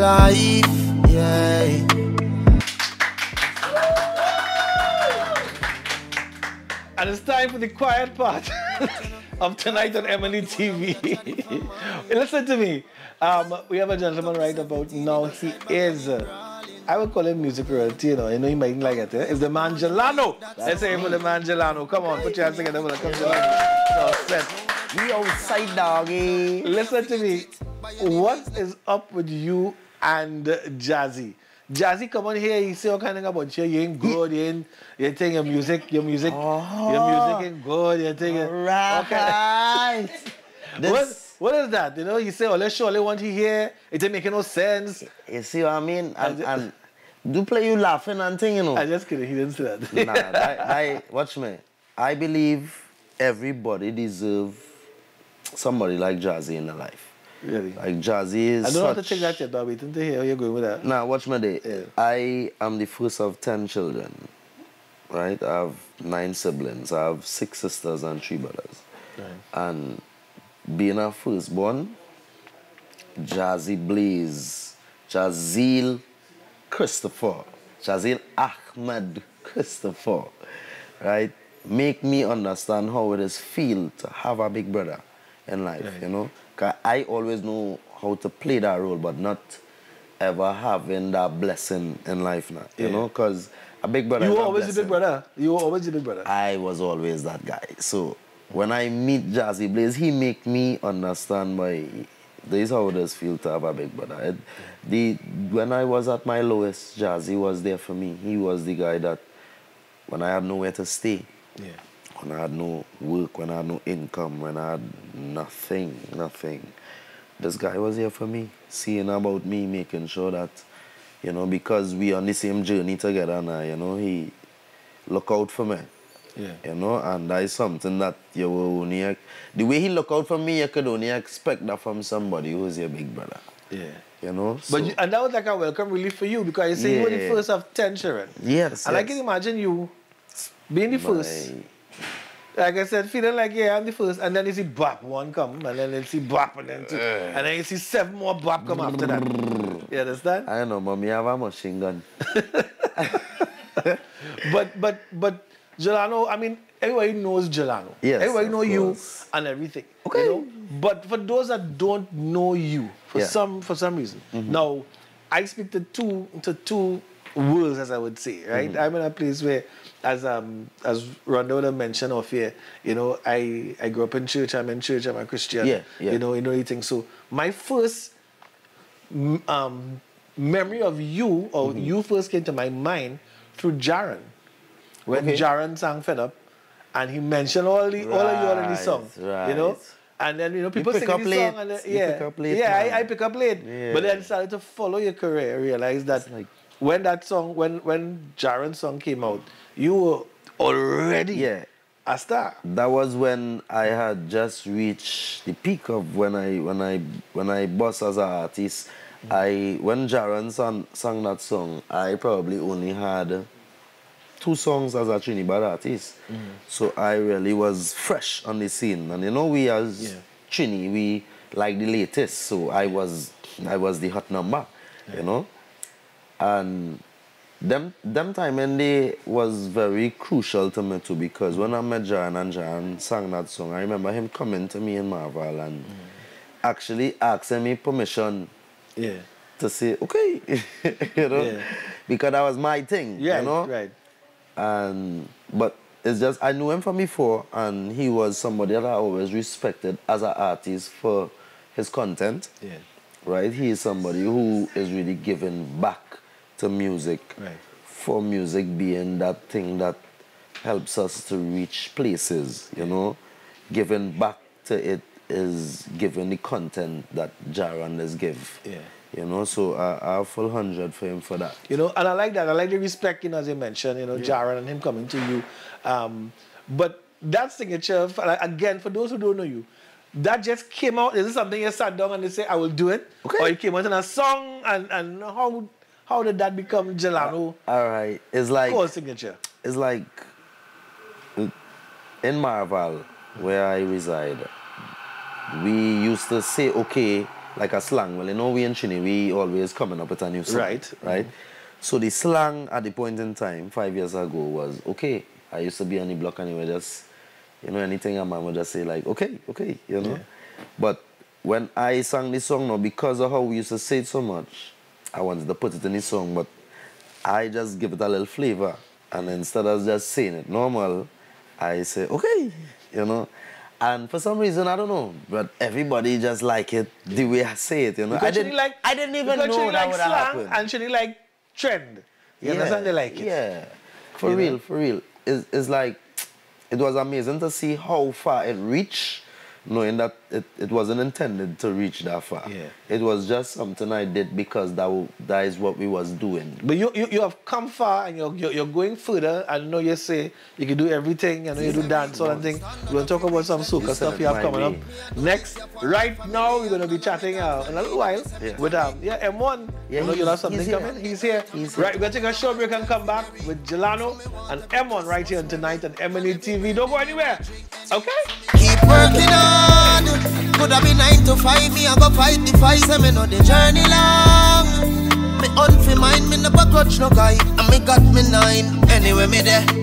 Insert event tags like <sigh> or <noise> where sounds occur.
life, yeah. And it's time for the quiet part <laughs> of tonight on M&E TV. <laughs> Listen to me. Um, we have a gentleman right about now. He is, uh, I would call him music royalty, you know. You know, he might like it. Eh? It's the man Jahllano. Let's say for the man Jahllano. Come on, put your hands together. Come Jahllano. No, set. We outside, doggy. Listen to me. What is up with you and Jazzy? Jazzy, come on here. You say all kind of about you. You ain't good. You ain't. You think your music, your music, Oh. your music ain't good. You think. it- Right. <laughs> What, what is that? You know, you say, oh, let's surely want to hear. It ain't making no sense. you see what I mean? And, and do play you laughing and thing, you know. I just kidding. He didn't say that. nah, I, I, watch me. I believe everybody deserve somebody like Jazzy in their life. Really. Like Jazzy is I don't have to such- check that yet, but I'm waiting to hear how you're going with that. Now, watch my day. Yeah. I am the first of 10 children, right? I have nine siblings. I have six sisters and three brothers. And being a firstborn, Jazzy Blaze, Jazeel Christopher, Jazeel Ahmed Christopher, right? Make me understand how it is feel to have a big brother in life, Right. you know? I always know how to play that role, but not ever having that blessing in life now, you Yeah. know? Because a big brother You were a always the big brother. You were always the big brother. I was always that guy. So when I meet Jazzy Blaze, he make me understand my this is how it does feel to have a big brother. It- the when I was at my lowest, Jazzy was there for me. He was the guy that when I had nowhere to stay, Yeah. When I had no work, when I had no income, when I had nothing, nothing. This guy was here for me, seeing about me, making sure that, you know, because we on the same journey together now, you know, he look out for me. Yeah. You know, and that is something that you will only the way he look out for me, you could only expect that from somebody who's your big brother. Yeah. You know? But you, and that was like a welcome relief for you because you say you were the first of ten children. yes. And I can imagine you being the first. My- Like I said, feeling like yeah, I'm the first, and then you see bop one come, and then you see bop, and then two, and then you see seven more bop come after that. You understand? I know, but me have a machine gun. <laughs> But but but Jahllano, I mean, everybody knows Jahllano. Yes, everybody of know you and everything. Okay. You know? But for those that don't know you, for Yeah. Some for some reason, now I speak to two to two worlds, as I would say. Right? Mm-hmm. I'm in a place where, as um as Ronda mentioned off here, you know, I I grew up in church. I'm in church. I'm a Christian. Yeah, yeah. You know, you know, anything. So my first um, memory of you, or Mm-hmm. you first came to my mind through Jaron. When Okay. Jaron sang Fed Up, and he mentioned all the all of you all in the Right, song. You know? And then you know people pick sing up the late. song and then, You yeah, pick up late, yeah. I, I pick up late. Yeah. But then started to follow your career. I realized that like- when that song, when when Jaron's song came out, you were already Yeah. a star. That was when I had just reached the peak of when I when I when I bust as an artist. Mm. I when Jaron sang, sang that song, I probably only had two songs as a Trinidad artist. Mm. So I really was fresh on the scene. And you know we as Yeah. Trini, we like the latest. So I was I was the hot number, you know? And them them time and was very crucial to me too because when I met Jan and Jan sang that song, I remember him coming to me in Marval and actually asking me permission Yeah. to say, okay, <laughs> you know, Yeah. because that was my thing, Yeah. you know. Right. And but it's just I knew him from before, and he was somebody that I always respected as an artist for his content Yeah. right? He is somebody who is really giving back to music. Right. For music being that thing that helps us to reach places, you know? Giving back to it is giving the content that Jaron is give. Yeah. You know, so I, I have full hundred for him for that. You know, and I like that. I like the respect, you know, as you mentioned, you know, Jaron and him coming to you. Um, but that signature, again, for those who don't know you, that just came out. Is it something you sat down and they say, I will do it? Okay. Or it came out in a song, and, and how how did that become Jahllano uh, All right. It's like core signature? it's like in Marval, where I reside, we used to say, okay, like a slang. Well, you know, we in Trini, we always coming up with a new song. Right. Right. So the slang at the point in time, five years ago, was okay. I used to be on the block anyway, just you know, anything a man would just say like, okay, okay, you know. Yeah. But when I sang this song now, because of how we used to say it so much, I wanted to put it in the song, but I just give it a little flavor. And instead of just saying it normal, I say, okay, you know. And for some reason, I don't know, but everybody just like it the way I say it, you know. Because I didn't, like, I didn't even know that like would slang happen. And she like trend. You yeah, understand? They like it. Yeah, for you real, know? for real. It's, it's like, it was amazing to see how far it reached knowing that it, it wasn't intended to reach that far. Yeah. It was just something I did because that, that is what we was doing. But you, you, you have come far and you're, you're, you're going further. I know you say you can do everything. I know you do dance, all and thing. We're going to talk about some soca stuff you have coming way. up. Next, right now, we're going to be chatting uh, in a little while yeah. with um, yeah, M1. Yeah, you know you have something coming. He's here. He's here. right, we're going to take a short break and come back with Jahllano and M1 right here on tonight on M&E TV. Don't go anywhere. Okay? Keep working hard. Could have been nine to five. Me, I go fight the fight. Say me know the journey long. Me hunt for mine. Me never grudge no guy. And me got me nine. Anyway, me there.